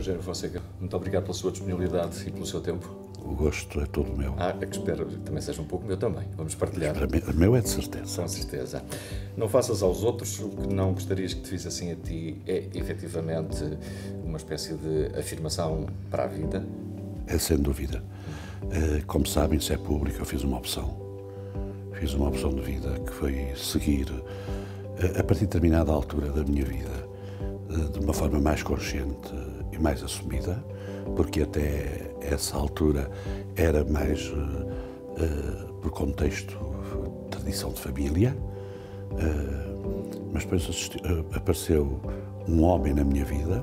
Eugênio Fonseca, muito obrigado pela sua disponibilidade e pelo seu tempo. O gosto é todo meu. Ah, é que espero que também seja um pouco meu também. Vamos partilhar. O meu é de certeza. Com certeza. Não faças aos outros o que não gostarias que te fizessem a ti. É efetivamente uma espécie de afirmação para a vida? É sem dúvida. Eh, como sabem, se é público, eu fiz uma opção. Fiz uma opção de vida que foi seguir, eh, a partir de determinada altura da minha vida, de uma forma mais consciente e mais assumida, porque até essa altura era mais uh, uh, por contexto, tradição de família, uh, mas depois assisti, apareceu um homem na minha vida,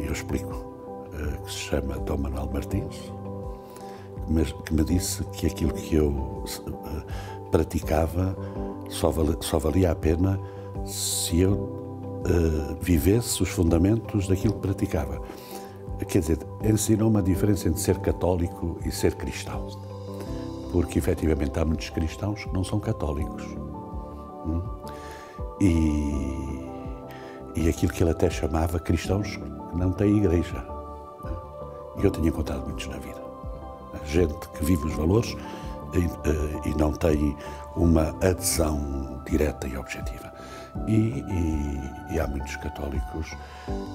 e eu explico, que se chama Dom Manuel Martins, que me disse que aquilo que eu praticava só só valia a pena se eu uh, vivesse os fundamentos daquilo que praticava. Quer dizer, ensinou-me a diferença entre ser católico e ser cristão. Porque, efetivamente, há muitos cristãos que não são católicos. Hum? E, e aquilo que ele até chamava cristãos que não têm igreja. E eu tenho encontrado muitos na vida. Gente que vive os valores e, eh, e não tem uma adesão direta e objetiva. E, e, e, há muitos católicos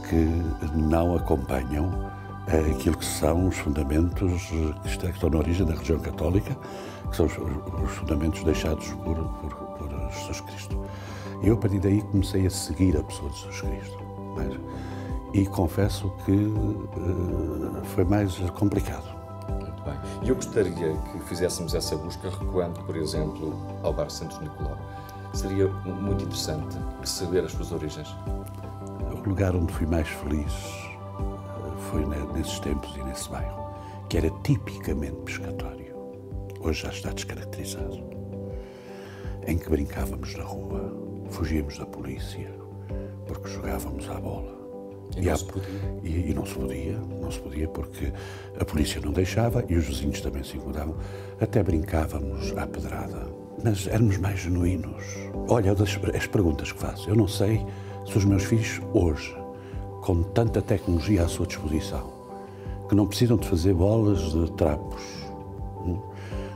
que não acompanham eh, aquilo que são os fundamentos que estão na origem da religião católica, que são os, os fundamentos deixados por, por, por, Jesus Cristo. E eu, a partir daí, comecei a seguir a pessoa de Jesus Cristo. Mas, e confesso que uh, foi mais complicado. Muito bem. E eu gostaria que fizéssemos essa busca recuando, por exemplo, ao Bar Santos Nicolau seria muito interessante saber as suas origens. O lugar onde fui mais feliz eh, foi nesses tempos e nesse bairro, que era tipicamente pescatório. Hoje já está descaracterizado. Em que brincávamos na rua, fugíamos da polícia, porque jogávamos à bola. E, e, não se e, e, não se podia, não se podia porque a polícia não deixava e os vizinhos também se incomodavam. Até brincávamos à pedrada mas éramos mais genuínos. Olha, das, as perguntas que faço, eu não sei se os meus filhos hoje, com tanta tecnologia à sua disposição, que não precisam de fazer bolas de trapos, hum,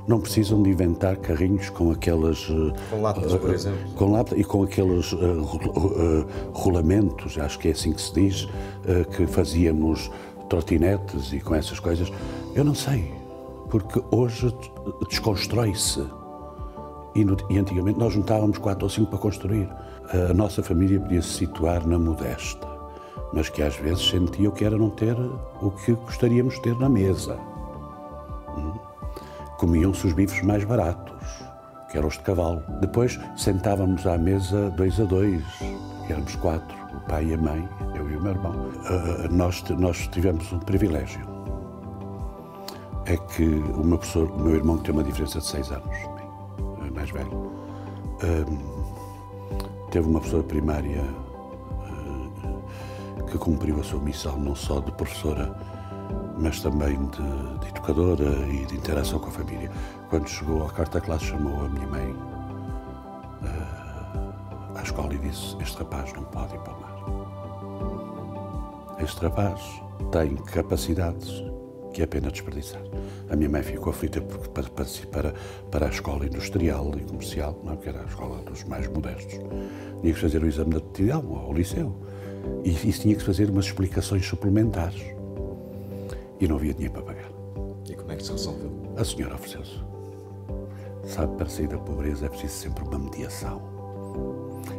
não precisam de inventar carrinhos com aquelas... Eh, com lápis, uh, por exemplo. Com lápis e com aqueles uh, uh, rolamentos, acho que é assim que se diz, que fazíamos trotinetes e com essas coisas. Eu não sei, porque hoje desconstrói-se e, no, e antigamente nós juntávamos quatro ou cinco para construir. A nossa família podia se situar na modesta, mas que às vezes sentia que era não ter o que gostaríamos de ter na mesa. Hum? Comiam-se os bifes mais baratos, que eram os de cavalo. Depois sentávamos à mesa dois a dois, éramos quatro, o pai e a mãe, eu e o meu irmão. Uh, nós, nós tivemos um privilégio. É que o meu, professor, o meu irmão tem uma diferença de seis anos mais velho, teve uma professora primária uh, que cumpriu a sua missão não só de professora, mas também de, de, educadora e de interação com a família. Quando chegou à quarta classe, chamou a minha mãe uh, à escola e disse: Este rapaz não pode ir para o mar. Este rapaz tem capacidades que é pena desperdiçar. A minha mãe ficou aflita porque para, para, para a escola industrial e comercial, não, que era a escola dos mais modestos, tinha que fazer o exame de aptidão ao liceu. E tinha que fazer umas explicações suplementares. E não havia dinheiro para pagar. E como é que se resolveu? A senhora ofereceu-se. Sabe, para sair da pobreza é preciso sempre uma mediação.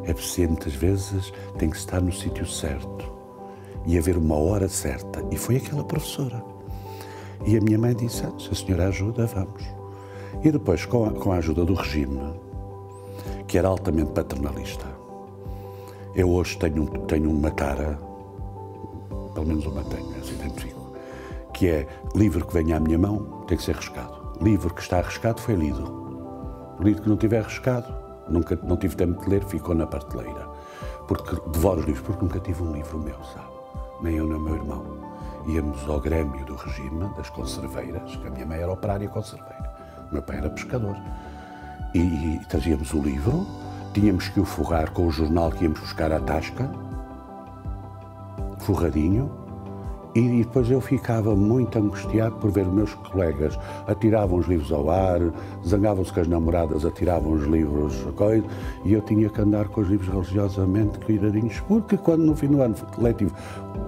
É preciso, muitas vezes, tem que estar no sítio certo e haver uma hora certa. E foi aquela professora. E a minha mãe disse: ah, se a senhora ajuda, vamos. E depois, com a, com a ajuda do regime, que era altamente paternalista, eu hoje tenho, tenho uma cara, pelo menos uma tenho, assim identifico, que é livro que venha à minha mão tem que ser arriscado. Livro que está arriscado foi lido. Livro que não tiver arriscado, nunca, não tive tempo de ler, ficou na prateleira. Porque devoro os livros, porque nunca tive um livro meu, sabe? Nem eu, nem o meu irmão íamos ao grêmio do regime das conserveiras, que a minha mãe era operária conserveira, o meu pai era pescador, e, e trazíamos o livro, tínhamos que o forrar com o jornal que íamos buscar à tasca, forradinho, e depois eu ficava muito angustiado por ver meus colegas atiravam os livros ao ar, zangavam-se com as namoradas, atiravam os livros, coisa, e eu tinha que andar com os livros religiosamente cuidadinhos, porque quando no fim do ano letivo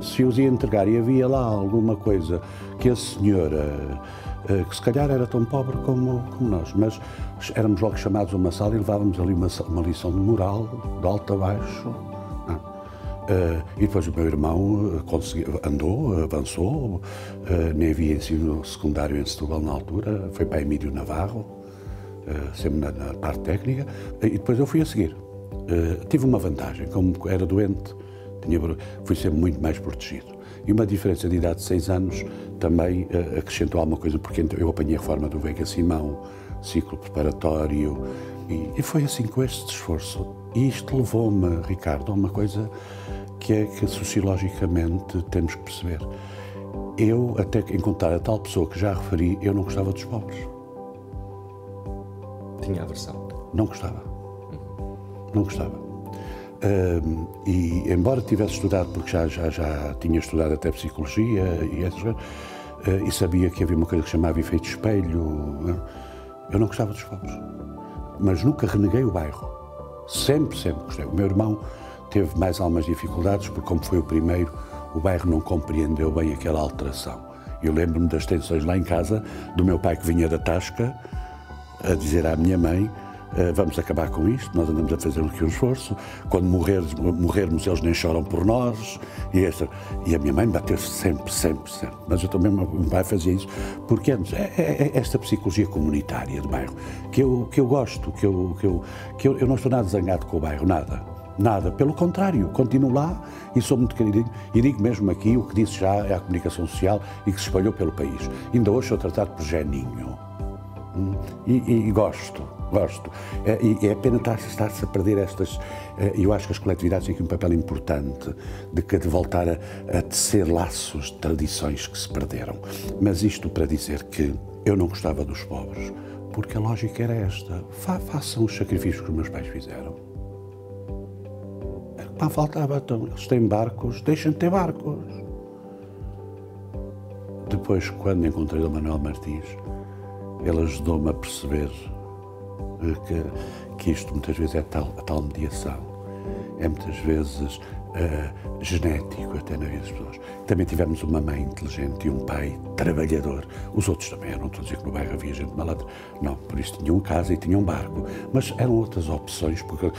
se os ia entregar e havia lá alguma coisa que a senhora, eh, que se calhar era tão pobre como, como nós, mas éramos logo chamados a uma sala e levávamos ali uma, uma lição de moral, de alto a baixo, e depois o meu irmão eh, andou, avançou, uh, nem havia ensino secundário em Setúbal na altura, foi para Emílio Navarro, sempre na, na, parte técnica, e depois eu fui a seguir. tive uma vantagem, como era doente, tinha, fui sempre muito mais protegido. E uma diferença de idade de seis anos também acrescentou alguma coisa, porque eu apanhei a reforma do Veiga Simão, ciclo preparatório, e, e foi assim com este esforço. E isto levou-me, Ricardo, a uma coisa que é que sociologicamente temos que perceber. Eu, até encontrar a tal pessoa que já referi, eu não gostava dos pobres. Tinha aversão? Não gostava. Não gostava. Um, e embora tivesse estudado, porque já, já, já tinha estudado até psicologia e essas coisas, uh, e sabia que havia uma coisa que chamava efeito espelho, uh, eu não gostava dos pobres. Mas nunca reneguei o bairro. Sempre, sempre gostei. O meu irmão teve mais algumas dificuldades, porque, como foi o primeiro, o bairro não compreendeu bem aquela alteração. Eu lembro-me das tensões lá em casa, do meu pai que vinha da Tasca, a dizer à minha mãe: Vamos acabar com isto, nós andamos a fazer aqui um esforço. Quando morrer, morrermos, eles nem choram por nós. E, esta, e a minha mãe bateu-se sempre, sempre, sempre. Mas eu também, meu pai fazia isso, porque antes, é, é, é esta psicologia comunitária do bairro, que eu, que eu gosto, que, eu, que, eu, que eu, eu não estou nada zangado com o bairro, nada. Nada, pelo contrário, continuo lá e sou muito querido. E digo mesmo aqui o que disse já a comunicação social e que se espalhou pelo país. Ainda hoje sou tratado por Geninho. Hum? E, e, e, gosto, gosto. É, e é pena estar-se a perder estas. É, eu acho que as coletividades têm aqui um papel importante de, de voltar a, a tecer laços de tradições que se perderam. Mas isto para dizer que eu não gostava dos pobres, porque a lógica era esta: Fa, façam os sacrifícios que os meus pais fizeram Pá, faltava então. Eles têm barcos, deixem de ter barcos. Depois, quando encontrei o Manuel Martins, ele ajudou-me a perceber eh, que, que isto muitas vezes é tal, a tal mediação. É muitas vezes uh, genético até na vida das pessoas. Também tivemos uma mãe inteligente e um pai trabalhador. Os outros também, não estou a dizer que no bairro havia gente malandra. Não, por isso tinham casa e tinham barco. Mas eram outras opções, porque,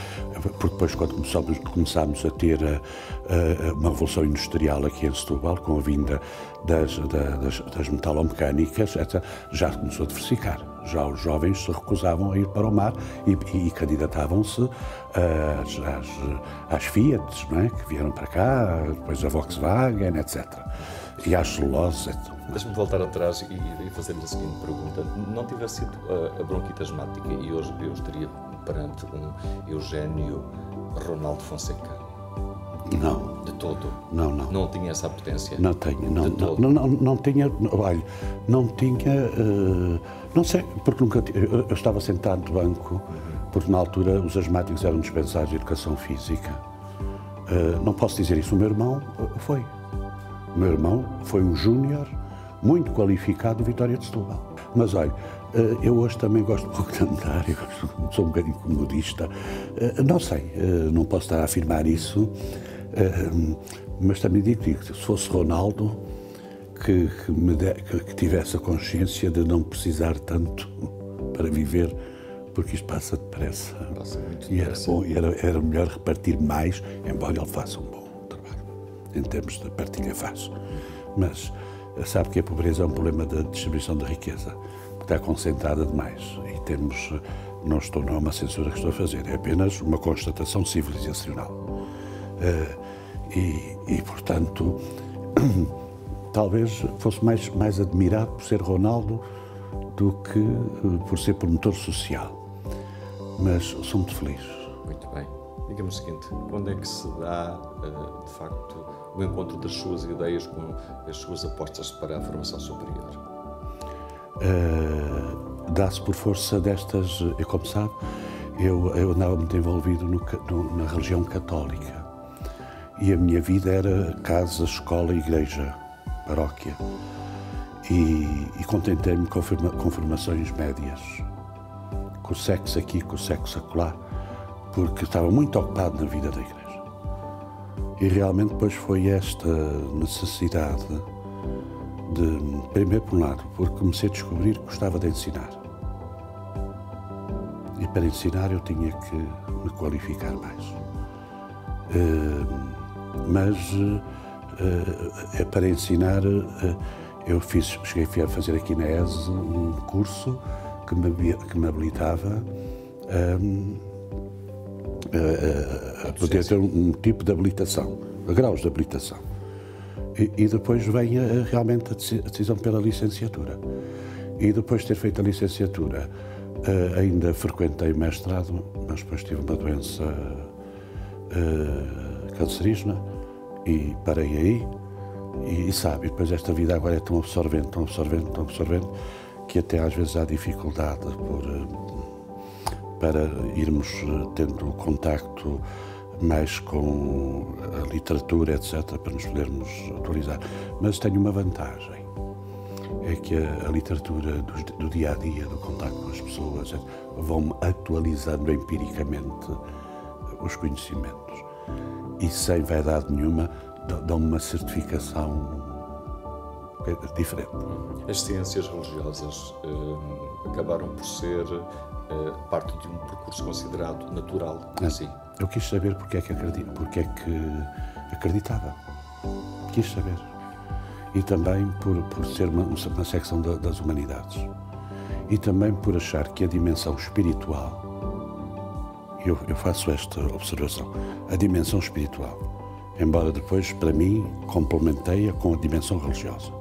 porque depois, quando começámos, começámos a ter a, uma revolução industrial aqui em Setúbal, com a vinda das, das, das metalomecânicas, já começou a diversificar. Já os jovens se recusavam a ir para o mar e, e, e candidatavam-se às, às, às Fiat, é? que vieram para cá, depois a Volkswagen, etc. E às celulose, etc. Deixa-me voltar atrás e, e fazer-lhe a seguinte pergunta. Não tivesse sido a, a bronquite asmática e hoje eu estaria perante um Eugênio Ronaldo Fonseca? Não. De todo? Não, não. Não tinha essa potência? Não tenho, não. Não, não, não, não, tinha, olha, não tinha, uh, não sei, porque nunca, eu, eu estava sentado no banco, porque na altura os asmáticos eram dispensados de educação física. Uh, não posso dizer isso, o meu irmão uh, foi. O meu irmão foi um júnior muito qualificado de Vitória de Setúbal. Mas olha, eu hoje também gosto pouco de andar, eu sou um bocadinho comodista. Não sei, não posso estar a afirmar isso, mas também digo, digo se fosse Ronaldo, que, que, de, que, que tivesse a consciência de não precisar tanto para viver, porque isto passa depressa. Passa muito e era, bom, era, era melhor repartir mais, embora ele faça um bom trabalho, em termos de partilha faz. Mas sabe que a pobreza é um problema da distribuição da riqueza, que está concentrada demais. E temos, não estou, não é uma censura que estou a fazer, é apenas uma constatação civilizacional. Eh, e, e, portanto, talvez fosse mais, mais admirado por ser Ronaldo do que eh, por ser promotor social. Mas sou muito feliz. Muito bem. Diga-me o seguinte: quando é que se dá, eh, de facto, o encontro das suas ideias com as suas apostas para a formação superior? Uh, Dá-se por força destas. Eu, como sabe, eu, eu andava muito envolvido no, no, na religião católica e a minha vida era casa, escola, igreja, paróquia. E, e contentei-me com, formações médias, com o sexo aqui, com o sexo acolá, porque estava muito ocupado na vida da igreja. E realmente depois foi esta necessidade de, primeiro por um lado, porque comecei a descobrir que gostava de ensinar. E para ensinar eu tinha que me qualificar mais. Uh, mas uh, para ensinar uh, eu fiz, cheguei a fazer aqui na ESE um curso que me, que me habilitava um, a, a, poder ter um, tipo de habilitação, graus de habilitação. E, e depois vem a, realmente a decisão pela licenciatura. E depois de ter feito a licenciatura, uh, ainda frequentei o mestrado, mas depois tive uma doença uh, cancerígena e parei aí. E, e sabe, depois esta vida agora é tão absorvente, tão absorvente, tão absorvente, que até às vezes há dificuldade por, eh, para irmos eh, tendo contacto mais com a literatura, etc., para nos podermos atualizar. Mas tenho uma vantagem, é que a, a literatura do, do, dia a dia, do contacto com as pessoas, vão-me atualizando empiricamente os conhecimentos. E sem vaidade nenhuma, dão-me uma certificação diferente. As ciências religiosas eh, acabaram por ser eh, parte de um percurso considerado natural, é. assim. Eu quis saber porque é que, acredito, porque é que acreditava. Quis saber. E também por, por ser uma, uma secção da, das humanidades. E também por achar que a dimensão espiritual, eu, eu faço esta observação, a dimensão espiritual, embora depois, para mim, complementei-a com a dimensão religiosa.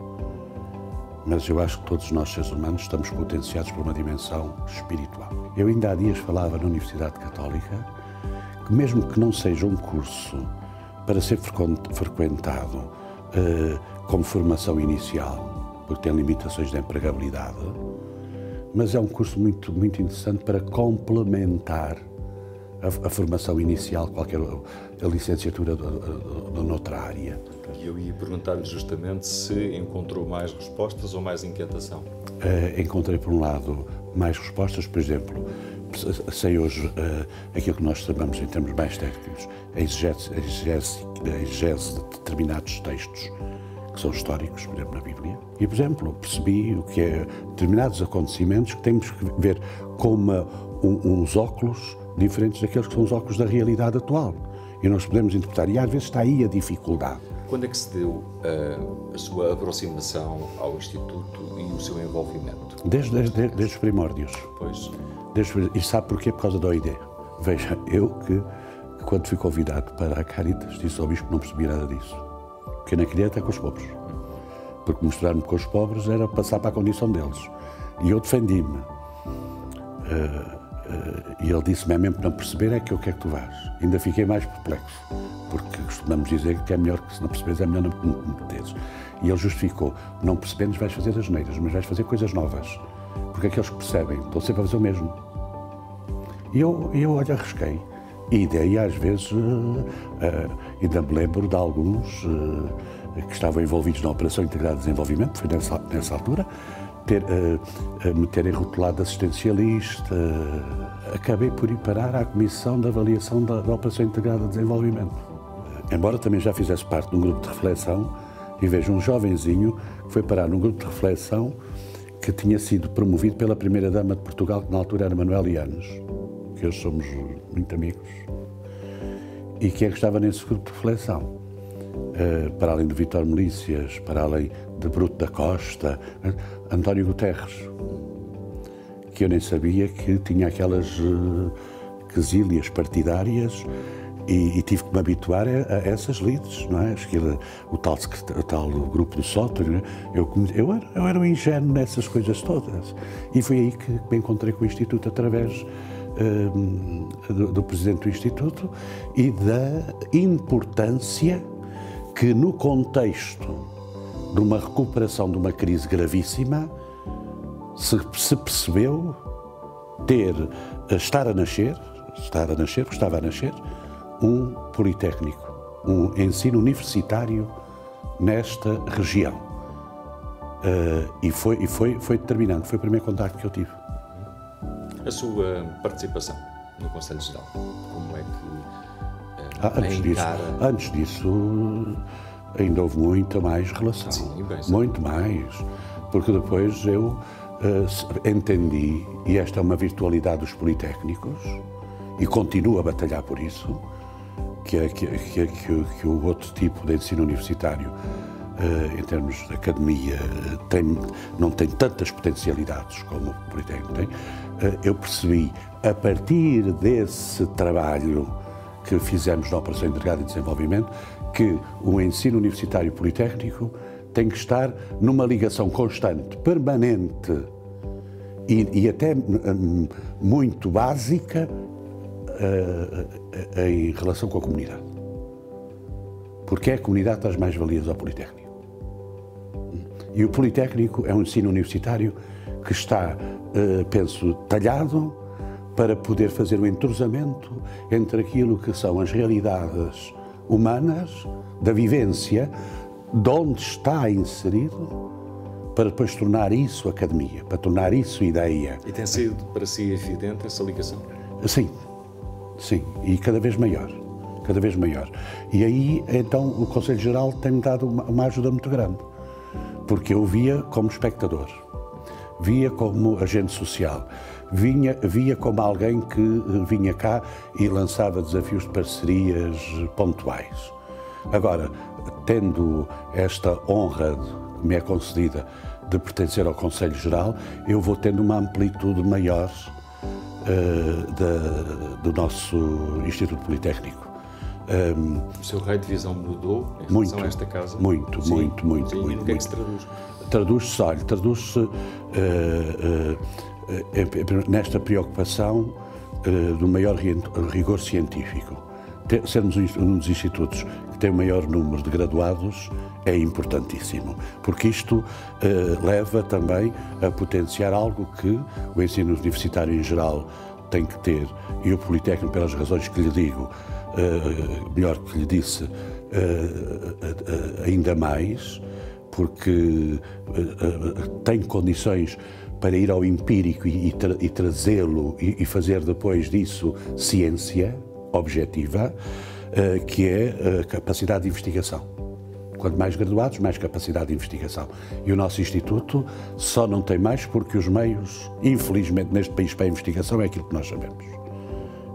Mas eu acho que todos nós, seres humanos, estamos potenciados por uma dimensão espiritual. Eu ainda há dias falava na Universidade Católica que, mesmo que não seja um curso para ser frequentado uh, como formação inicial, porque tem limitações de empregabilidade, mas é um curso muito, muito interessante para complementar a, a formação inicial, qualquer a licenciatura de, de, de noutra área. E eu ia perguntar-lhe justamente se encontrou mais respostas ou mais inquietação. Uh, encontrei, por um lado, mais respostas, por exemplo, sei hoje uh, aquilo que nós chamamos em termos mais técnicos, a exegese, a exegese, a exegese de determinados textos que são históricos, por exemplo, na Bíblia. E, por exemplo, percebi o que é determinados acontecimentos que temos que ver como um, uns óculos diferentes daqueles que são os óculos da realidade atual. E nós podemos interpretar. E às vezes está aí a dificuldade. Quando é que se deu uh, a sua aproximação ao Instituto e o seu envolvimento? Desde, desde, desde os primórdios. Pois. Desde, e sabe porquê? Por causa da OID. Veja, eu que, quando fui convidado para a Caritas, disse ao Bispo que não percebia nada disso. Porque não queria estar com os pobres. Porque mostrar-me com os pobres era passar para a condição deles. E eu defendi-me. Uh, e ele disse-me, é mesmo para não perceber, é que eu quero que tu vás. Ainda fiquei mais perplexo, porque costumamos dizer que é melhor que se não perceberes, é melhor não me meteres. E ele justificou, não percebendo vais fazer as neiras, mas vais fazer coisas novas. Porque aqueles que percebem estão sempre a fazer o mesmo. E eu, eu olha, arrisquei. E daí, às vezes, uh, uh, ainda me lembro de alguns uh, que estavam envolvidos na Operação Integrada de Desenvolvimento, foi nessa, nessa altura, ter, me terem rotulado assistencialista. Acabei por ir parar à Comissão de Avaliação da, da Operação Integrada de Desenvolvimento. Embora também já fizesse parte de um grupo de reflexão, e vejo um jovenzinho que foi parar num grupo de reflexão que tinha sido promovido pela primeira-dama de Portugal, que na altura era Manuel Ianes, que hoje somos muito amigos, e que é que estava nesse grupo de reflexão. Uh, para além de Vitor Melícias, para além de Bruto da Costa, António Guterres, que eu nem sabia que tinha aquelas uh, quesílias partidárias e, e, tive que me habituar a, a essas lides, não é? Aquilo, o, tal, o tal grupo do Sótão, é? eu, eu, era, eu era um ingênuo nessas coisas todas. E foi aí que me encontrei com o Instituto através uh, do, do Presidente do Instituto e da importância que no contexto de uma recuperação de uma crise gravíssima, se, se percebeu ter, estar a nascer, estar a nascer, estava a nascer, um Politécnico um ensino universitário nesta região. Uh, e foi, e foi, foi determinante, foi o primeiro contacto que eu tive. A sua participação no Conselho Geral, como é que uh, ah, antes, disso, antes disso, ainda houve muita mais relação. Sim, bem, muito mais. Porque depois eu uh, entendi, e esta é uma virtualidade dos politécnicos, e continuo a batalhar por isso, que, é, que, que, que, que o outro tipo de ensino universitário, uh, em termos de academia, tem, não tem tantas potencialidades como o Politécnico tem. Uh, eu percebi, a partir desse trabalho que fizemos na Operação Integrada de Desenvolvimento, que o ensino universitário politécnico tem que estar numa ligação constante, permanente e, e até hum, muito básica uh, em relação com a comunidade. Porque é a comunidade que traz mais valias ao Politécnico. E o Politécnico é um ensino universitário que está, uh, penso, talhado para poder fazer o entrosamento entre aquilo que são as realidades humanas, da vivência, de onde está inserido, para depois tornar isso academia, para tornar isso ideia. E tem sido para si evidente essa ligação? Sim, sim, e cada vez maior, cada vez maior. E aí, então, o Conselho Geral tem-me dado uma, uma ajuda muito grande, porque eu via como espectador, via como agente social, vinha, via como alguém que eh, vinha cá e lançava desafios de parcerias pontuais. Agora, tendo esta honra que me é concedida de pertencer ao Conselho Geral, eu vou tendo uma amplitude maior uh, da, do nosso Instituto Politécnico. Um, o seu raio de visão mudou em muito, a esta casa? Muito, sim, muito, muito. Sim, muito, e no que é que se traduz? Traduz-se, olha, traduz-se uh, uh, nesta preocupação do maior rigor científico. Sermos um dos institutos que tem o maior número de graduados é importantíssimo, porque isto leva também a potenciar algo que o ensino universitário em geral tem que ter, e o Politécnico, pelas razões que lhe digo, melhor que lhe disse, ainda mais, porque tem condições para ir ao empírico e, tra e trazê-lo e, e, fazer depois disso ciência objetiva, uh, que é a capacidade de investigação. Quanto mais graduados, mais capacidade de investigação. E o nosso Instituto só não tem mais porque os meios, infelizmente, neste país para a investigação é aquilo que nós sabemos.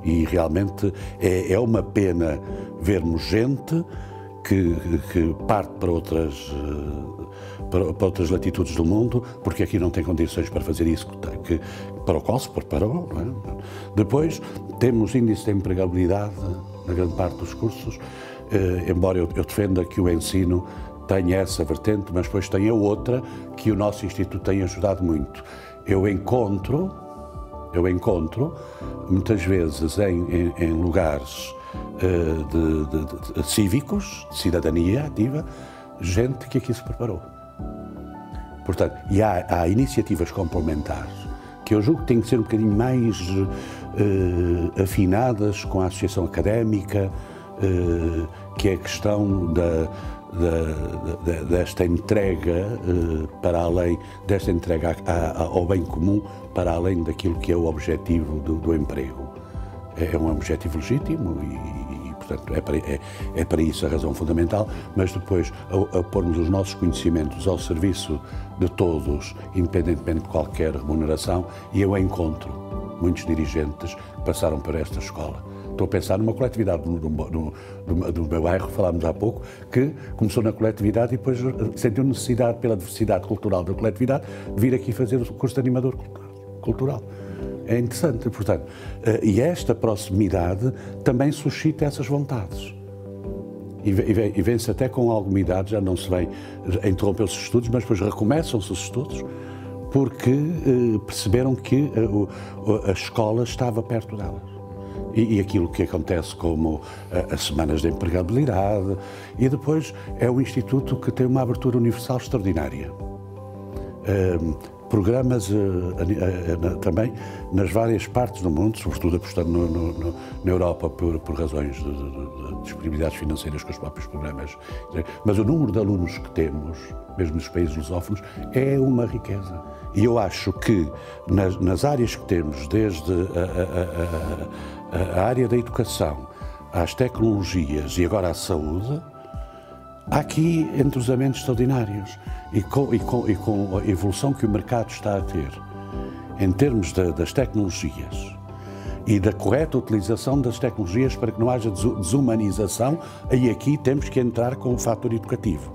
E realmente é, é uma pena vermos gente que, que parte para outras uh, para, para, outras latitudes do mundo, porque aqui não tem condições para fazer isso que, para o qual se preparou. É? Depois, temos índice de empregabilidade na grande parte dos cursos, eh, embora eu, eu defenda que o ensino tenha essa vertente, mas depois tem a outra que o nosso Instituto tem ajudado muito. Eu encontro, eu encontro, muitas vezes em, em, em lugares uh, de, de, de, cívicos, de cidadania ativa, gente que aqui se preparou. Portanto, e há, há iniciativas complementares que eu julgo que têm que ser um bocadinho mais uh, afinadas com a associação académica, uh, que é a questão da, da, da, desta entrega uh, para além, desta entrega a, a, ao bem comum para além daquilo que é o objetivo do, do emprego. É, é um objetivo legítimo e, Portanto, é para, é, é para isso a razão fundamental, mas depois, a, a pormos os nossos conhecimentos ao serviço de todos, independentemente de qualquer remuneração, e eu encontro muitos dirigentes que passaram por esta escola. Estou a pensar numa coletividade do, do, do, do, meu bairro, falámos há pouco, que começou na coletividade e depois sentiu necessidade, pela diversidade cultural da coletividade, de vir aqui fazer o curso de animador cultural é interessante. Portanto, eh, e esta proximidade também suscita essas vontades. E vem-se até com alguma idade, já não se vem interromper os estudos, mas depois recomeçam-se os estudos, porque eh, perceberam que a, a, escola estava perto delas. E, aquilo que acontece como eh, as semanas de empregabilidade, e depois é um instituto que tem uma abertura universal extraordinária. Programas também nas várias partes do mundo, sobretudo apostando no, no, na Europa por, por razões de, de, de, disponibilidades financeiras com os próprios programas. Mas o número de alunos que temos, mesmo nos países lusófonos, é uma riqueza. E eu acho que nas, nas áreas que temos, desde a, a, a, a área da educação, às tecnologias e agora à saúde, aqui entrosamentos extraordinários. E com, e, com, e com, a evolução que o mercado está a ter, em termos de, das tecnologias e da correta utilização das tecnologias para que não haja desumanização, aí aqui temos que entrar com o fator educativo.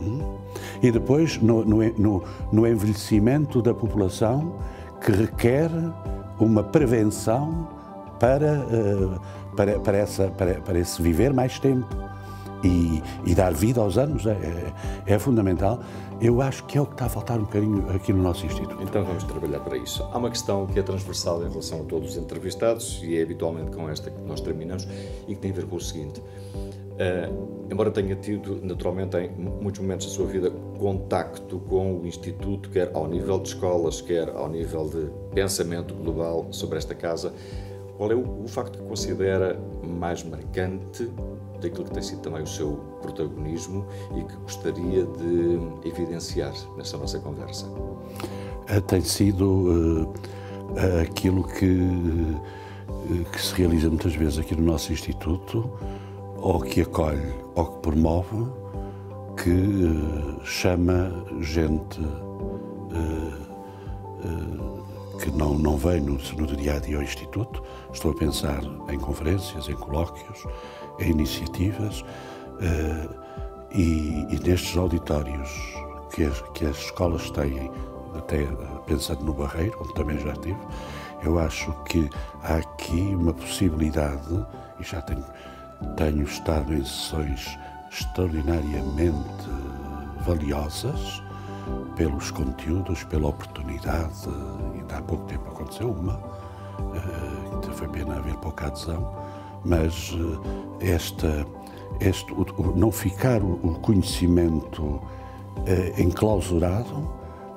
Hum? E depois, no, no, no envelhecimento da população, que requer uma prevenção para, uh, para, para, essa, para, para esse viver mais tempo e, e dar vida aos anos é, é, é, fundamental. Eu acho que é o que está a faltar um bocadinho aqui no nosso Instituto. Então vamos trabalhar para isso. Há uma questão que é transversal em relação a todos os entrevistados e é habitualmente com esta que nós terminamos e que tem a ver com o seguinte. Uh, embora tenha tido, naturalmente, em muitos momentos da sua vida, contacto com o Instituto, quer ao nível de escolas, quer ao nível de pensamento global sobre esta casa, qual é o, o facto que considera mais marcante daquilo que tem sido também o seu protagonismo e que gostaria de evidenciar nesta nossa conversa? Eh, tem sido uh, aquilo que, uh, que se realiza muitas vezes aqui no nosso Instituto, ou que acolhe, ou que promove, que uh, chama gente que não, não vem no, no dia a dia ao Instituto. Estou a pensar em conferências, em colóquios, em iniciativas uh, e, e, nestes auditórios que as, que as escolas têm, até pensando no Barreiro, onde também já estive, eu acho que há aqui uma possibilidade, e já tenho, tenho estado em sessões extraordinariamente valiosas, pelos conteúdos, pela oportunidade, ainda há pouco tempo aconteceu uma, uh, foi pena haver pouca adesão, mas uh, esta, este, não ficar o, conhecimento uh, enclausurado,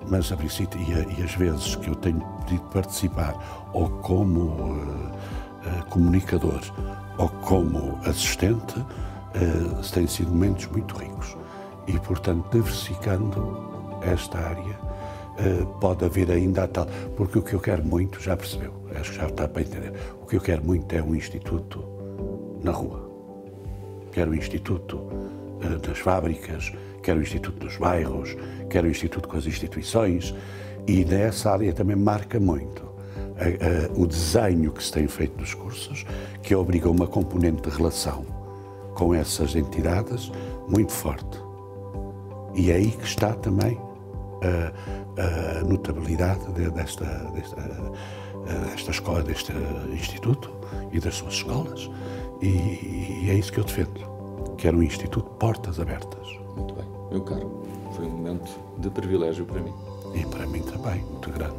mas a princípio, e, as vezes que eu tenho podido participar, ou como comunicador, ou como assistente, têm sido momentos muito ricos. E, portanto, diversificando esta área, uh, pode haver ainda a tal. Porque o que eu quero muito, já percebeu, acho que já está para entender, o que eu quero muito é um instituto na rua. Quero um instituto nas fábricas, quero um instituto nos bairros, quero um instituto com as instituições e nessa área também marca muito o desenho que se tem feito dos cursos, que obriga uma componente de relação com essas entidades muito forte. E é aí que está também a, a notabilidade desta, desta, desta escola, deste instituto e das suas escolas. E, e é isso que eu defendo. Quero um instituto portas abertas. Muito bem. Meu caro, foi um momento de privilégio para mim. E para mim também, muito grande.